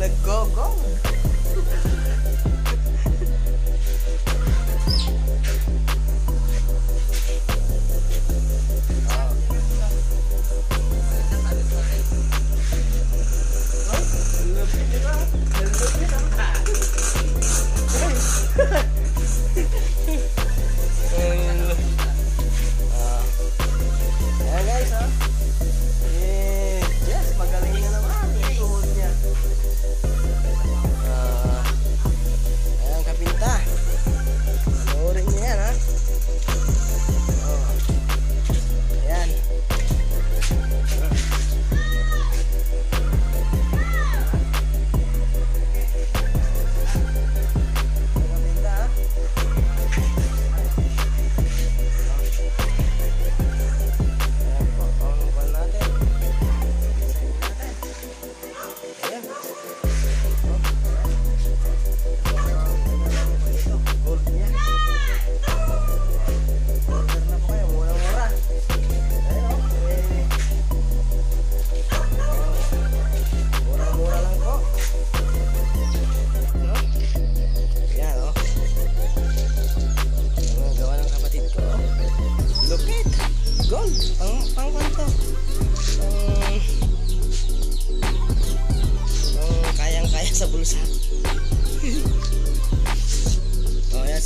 Nag-go-go. Ah.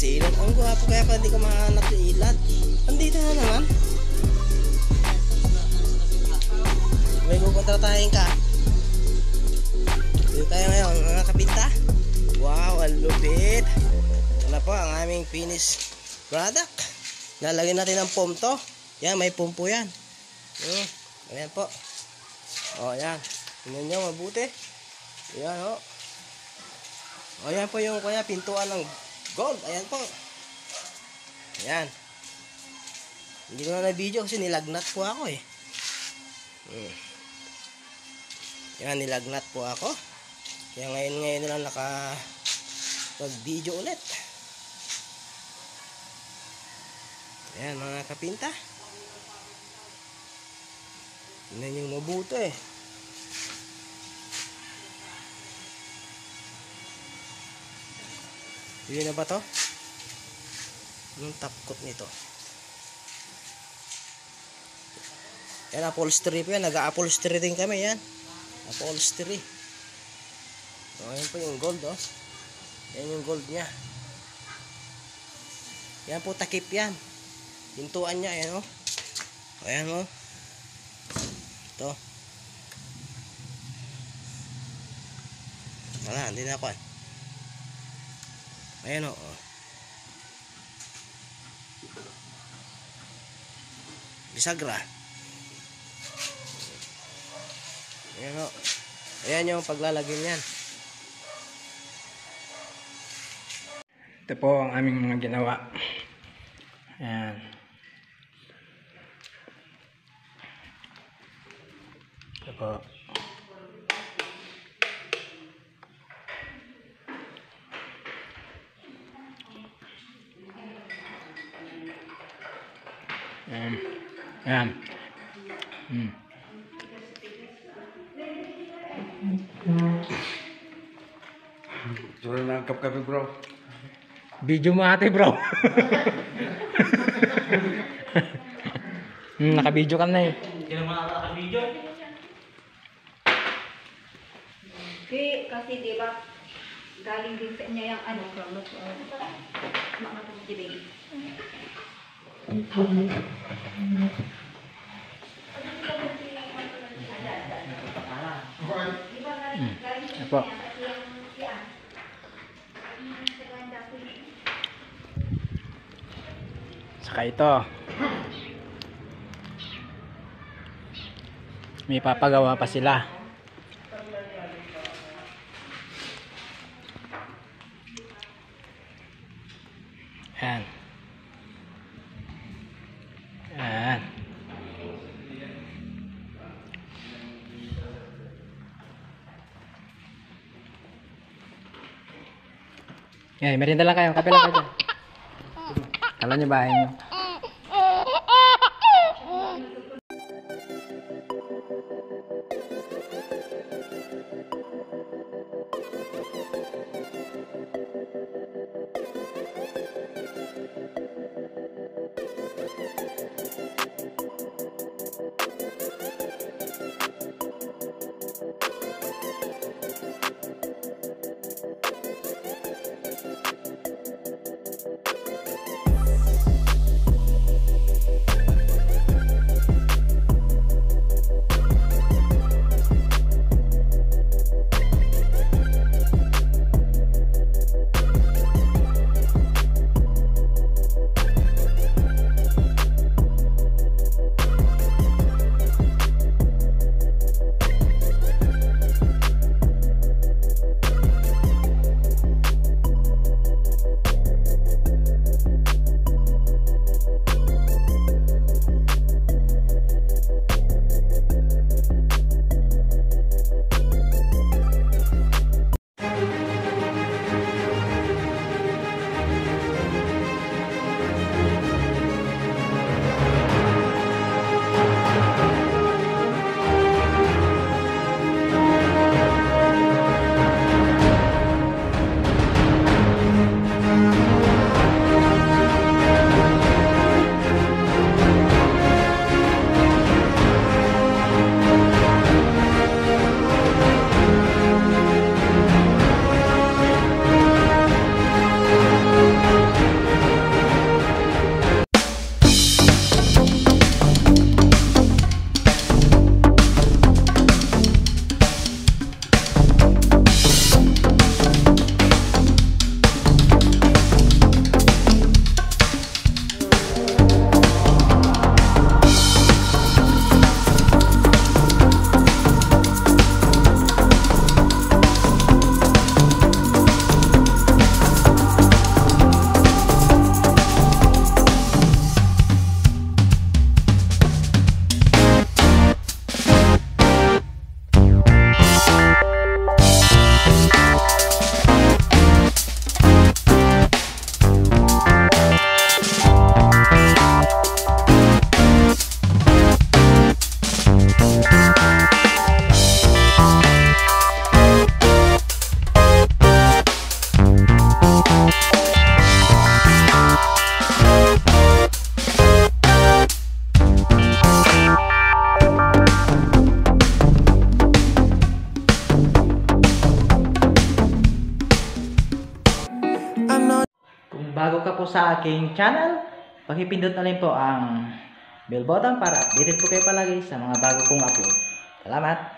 Oh, si Ilat. Ang gwapo kaya pa hindi ko mahanap si Ilat. Andito na naman. May kukontratahin ka. Dito tayo ngayon, mga kapinta. Wow, ang lupit. Ito na po ang aming finished product. Lalagyan natin ng foam to. Yan, may foam po yan. Hmm. Ayan po. O, yan. Tingnan nyo, mabuti. Ayan, o. O, yan po yung kaya pintuan ng gold. Ayan po. Ayan. Hindi ko na na-video kasi nilagnat po ako eh. Hmm. Yan, nilagnat po ako. Kaya ngayon ngayon na naka pag-video ulit. Ayan mga kapinta. Tingnan yung mabuto eh. Yun na ba to? Anong top coat nito? Yan, upholstery po yan. Nag-upholstery din kami yan. Upholstery. So, ayan po yung gold oh. Yan yung gold niya. Yan po takip yan. Pintuan niya, ayan oh. Ayan oh. Ito. Wala, hindi na ako eh. Ayan oh. oh. Bisagra. Ayan oh. Ayan yung paglalagay niyan. Ito po ang aming mga ginawa. Ayan. Ito po. Ayan. Ayan. Hmm. Suruh nangkap kami bro. Video mo ate bro. hmm, naka-video ka na eh. Kasi, kasi di ba, galing din sa inyo yung ano, mga tubig. Apa? Saka ito. May papagawa pa sila. Yan, merinda lang kayo. Kape lang kayo. Kala niyo bahay niyo. Ka po sa aking channel, pakipindot na rin po ang bell button para updated po kayo palagi sa mga bago kong upload. Salamat!